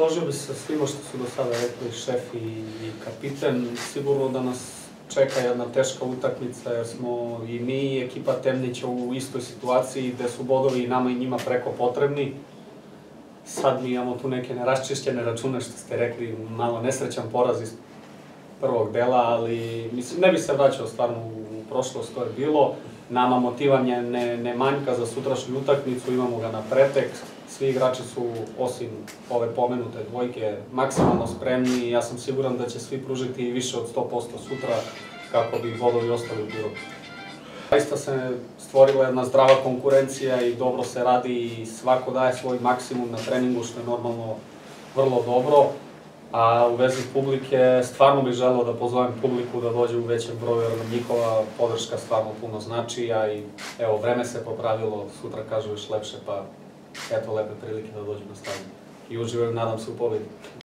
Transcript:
Složio bi se sa svima što su do sada rekli šef i, i. Sigurno da nas čeka jedna teška utakmica jer smo i mi i ekipa Temnića u istoj situaciji gde su bodovi i nama i njima preko potrebni. Sad mi imamo tu neke neraščišćene račune što ste rekli, malo nesrećan poraz iz prvog dela, ali mislim ne bi se vraćao stvarno u prošlost, to je bilo. Nama motivanje ne, ne manjka za sutrašnju utakmicu, imamo ga na pretek. Svi igrači su, osim ove pomenute dvojke, maksimalno spremni i ja sam siguran da će svi pružiti više od 100% sutra kako bi bodovi ostali u Pirotu. Zaista se stvorila jedna zdrava konkurencija i dobro se radi i svako daje svoj maksimum na treningu, što je normalno vrlo dobro. A u vezi publike, stvarno bih želeo da pozovem publiku da dođe u većem broju, jer njihova podrška stvarno puno znači, a i evo, vreme se popravilo, sutra kažu još lepše, pa eto lepe prilike da dođu na stadion. I uživaju, nadam se, u pobedi.